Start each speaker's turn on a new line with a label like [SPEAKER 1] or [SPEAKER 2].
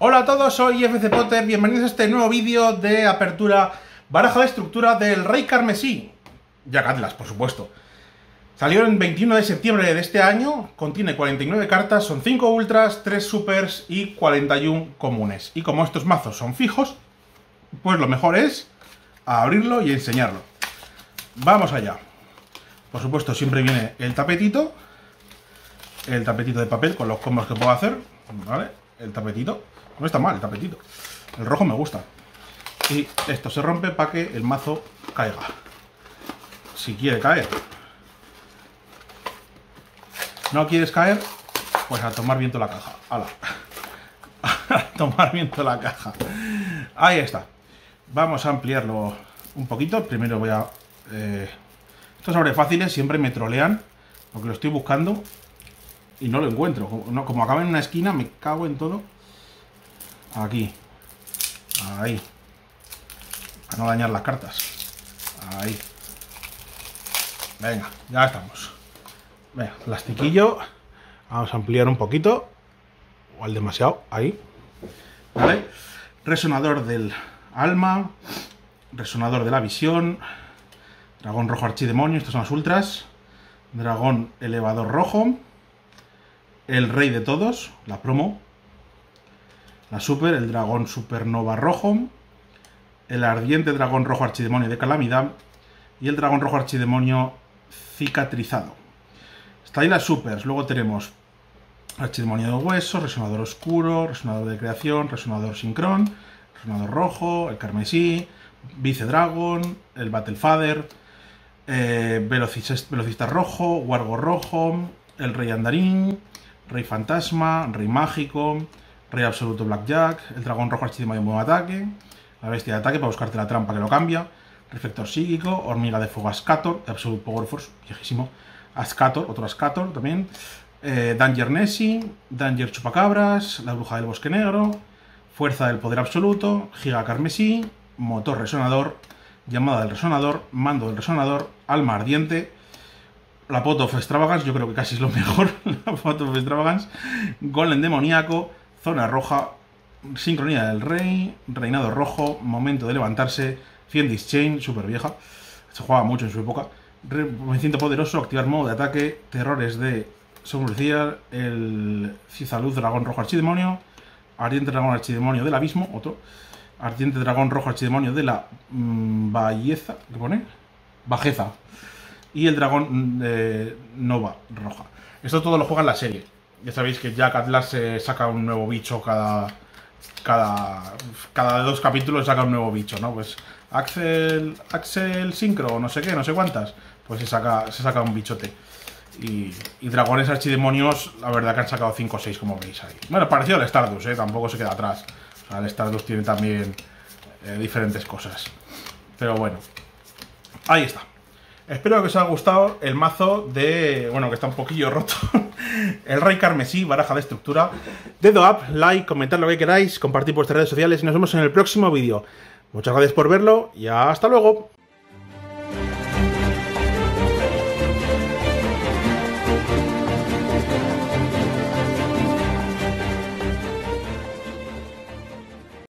[SPEAKER 1] Hola a todos, soy FC Potter, bienvenidos a este nuevo vídeo de apertura baraja de estructura del Rey Carmesí. Jack Atlas, por supuesto. Salió el 21 de septiembre de este año, contiene 49 cartas, son 5 ultras, 3 supers y 41 comunes. Y como estos mazos son fijos, pues lo mejor es abrirlo y enseñarlo. Vamos allá. Por supuesto, siempre viene el tapetito, el tapetito de papel con los combos que puedo hacer, ¿vale? El tapetito. No está mal el tapetito. El rojo me gusta. Y esto se rompe para que el mazo caiga. Si quiere caer. ¿No quieres caer? Pues a tomar viento la caja. ¡Hala! a tomar viento la caja. Ahí está. Vamos a ampliarlo un poquito. Primero voy a... Eh, estos sobre fáciles siempre me trolean. Porque lo estoy buscando y no lo encuentro. Como, como acaba en una esquina, me cago en todo. Aquí. Ahí. Para no dañar las cartas. Ahí. Venga, ya estamos. Venga, plastiquillo. Vamos a ampliar un poquito. O al demasiado. Ahí. ¿Vale? Resonador del alma. Resonador de la visión. Dragón rojo archidemonio. Estos son las ultras. Dragón elevador rojo. El rey de todos. La promo. La super, el dragón supernova rojo. El ardiente dragón rojo archidemonio de calamidad. Y el dragón rojo archidemonio cicatrizado. Está ahí las supers. Luego tenemos archidemonio de hueso, resonador oscuro, resonador de creación, resonador sincron, resonador rojo, el carmesí, vice dragon, el battle father, eh, velocista, rojo, wargo rojo, el rey andarín, rey fantasma, rey mágico, rey absoluto blackjack, el dragón rojo archidemonio de buen ataque, la bestia de ataque para buscarte la trampa que lo cambia, reflector psíquico, hormiga de fuego Ascator, Absolute Power Force, viejísimo, Ascator, otro Ascator también, eh, Danger Nessie, Danger Chupacabras, la bruja del bosque negro, fuerza del poder absoluto, giga carmesí, motor resonador, llamada del resonador, mando del resonador, alma ardiente, la Pot of Extravagance, yo creo que casi es lo mejor, la Pot of Extravagance, golem demoníaco, zona roja, sincronía del rey, reinado rojo, momento de levantarse, 100 Chain, súper vieja, se jugaba mucho en su época, movimiento poderoso, activar modo de ataque, terrores de Sombreciar, el Cizaluz Dragón Rojo Archidemonio, Ardiente Dragón Archidemonio del Abismo, otro, Ardiente Dragón Rojo Archidemonio de la mmm, ¿qué pone? Bajeza, y el Dragón de Nova Roja. Esto todo lo juega en la serie. Ya sabéis que Jack Atlas se saca un nuevo bicho cada, cada, cada dos capítulos saca un nuevo bicho, ¿no? Pues Axel, Axel Syncro, no sé qué, no sé cuántas, pues se saca, se saca un bichote. Y, y dragones archidemonios, la verdad que han sacado 5 o 6, como veis ahí. Bueno, parecido al Stardust, ¿eh? Tampoco se queda atrás. O sea, el Stardust tiene también eh, diferentes cosas. Pero bueno, ahí está. Espero que os haya gustado el mazo de... Bueno, que está un poquillo roto. el Rey Carmesí, baraja de estructura. Dedo up, like, comentar lo que queráis, compartir por vuestras redes sociales y nos vemos en el próximo vídeo. Muchas gracias por verlo y hasta luego.